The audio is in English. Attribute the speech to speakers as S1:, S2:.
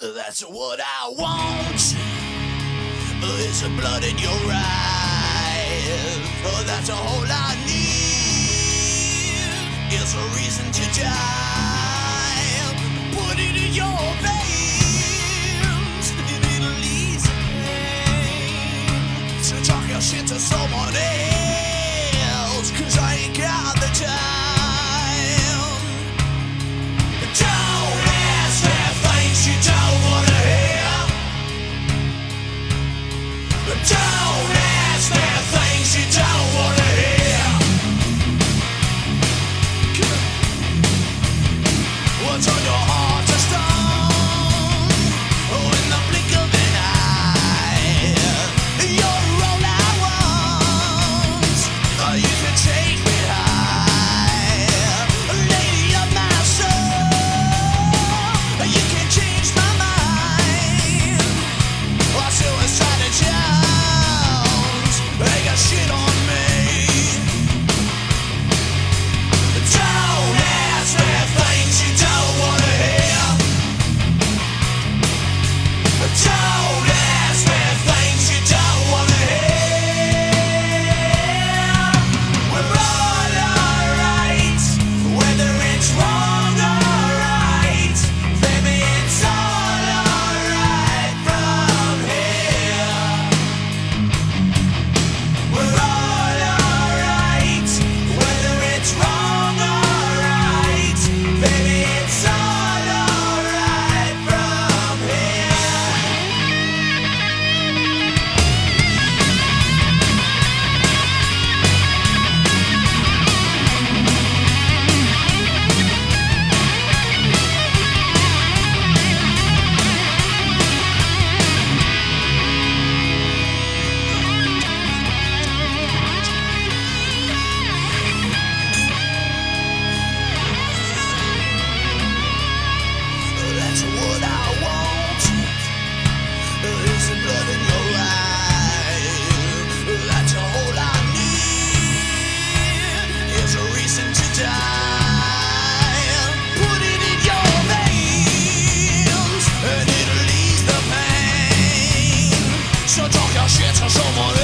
S1: That's what I want. Is the blood in your eyes. That's all I need. Is a reason to die. that's what I want. Is the blood in your eyes? That's all I need. Is a reason to die. Shit, someone